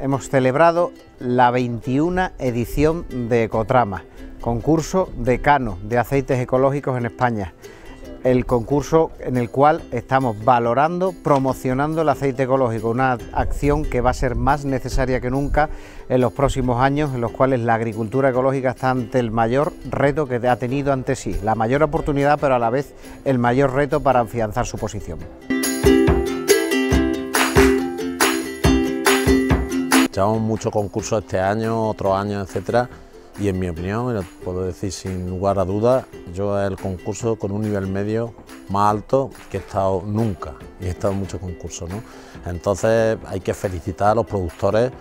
hemos celebrado la 21 edición de Ecotrama, concurso decano de aceites ecológicos en España. El concurso en el cual estamos valorando, promocionando el aceite ecológico, una acción que va a ser más necesaria que nunca en los próximos años, en los cuales la agricultura ecológica está ante el mayor reto que ha tenido ante sí, la mayor oportunidad, pero a la vez el mayor reto para afianzar su posición. Llevamos muchos concursos este año, otros años, etcétera, y en mi opinión, y lo puedo decir sin lugar a dudas, yo el concurso con un nivel medio más alto que he estado nunca, y he estado en muchos concursos. ¿no? Entonces hay que felicitar a los productores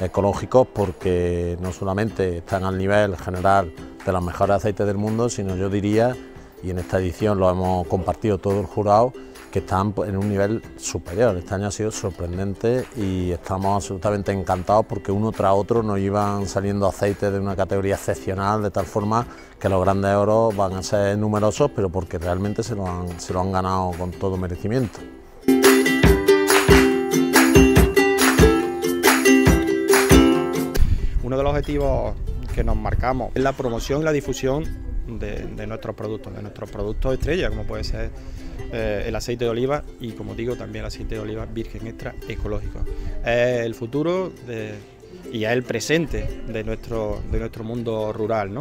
ecológicos porque no solamente están al nivel general de los mejores aceites del mundo, sino yo diría, y en esta edición lo hemos compartido todo el jurado, que están en un nivel superior. Este año ha sido sorprendente y estamos absolutamente encantados porque uno tras otro nos iban saliendo aceites de una categoría excepcional, de tal forma que los grandes oros van a ser numerosos, pero porque realmente se lo han, se lo han ganado con todo merecimiento. Uno de los objetivos que nos marcamos es la promoción y la difusión de, nuestros productos, de nuestros productos estrella, como puede ser eh, el aceite de oliva y, como digo, también el aceite de oliva virgen extra ecológico. Es el futuro y es el presente de nuestro, de nuestro mundo rural. ¿no?